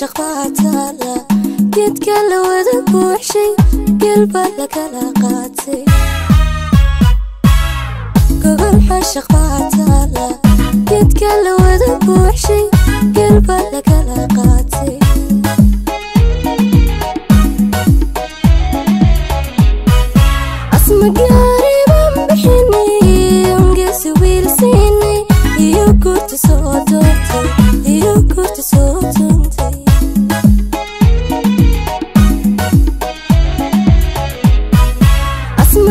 شقاتنا قد كل ودك وحشي قلب لك لاقاتي قبل حشقاتنا قد كل ودك وحشي قلب لك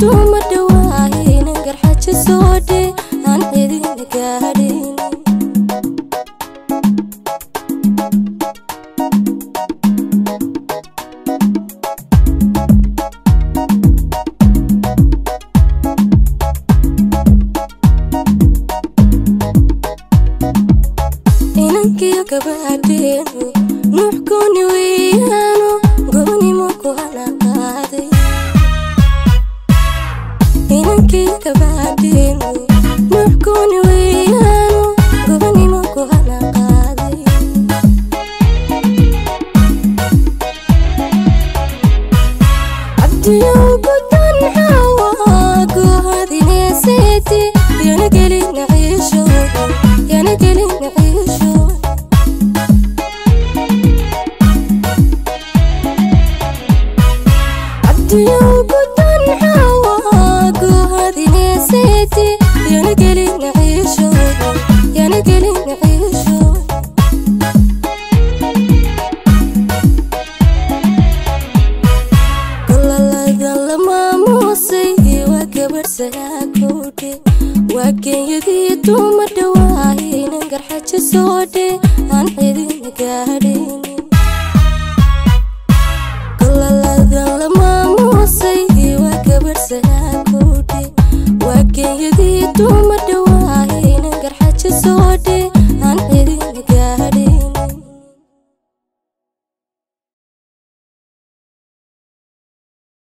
tuma dhawaahayna garxaajo soodhe aan idin gaadhin inankiyo gabaadheenu nuuxkuuni weeyaan كذا بعدين نحكون ويانا غني ماكو أنا قاضي عبدي وقد نحواك وهذه نسيتي يا نقلي نعيشون يا نقلي نعيشون عبدي وقد نحواك هذه نسيتي يا نقلي نعيش يا نقلي نعيشو كل الأذل ما موصي وكبر سياكوتي وكن توم الدواهي ننقر حج سودي عن حيدي نقاريني الله الأذل ما موصي وكبر سياكوتي You did too.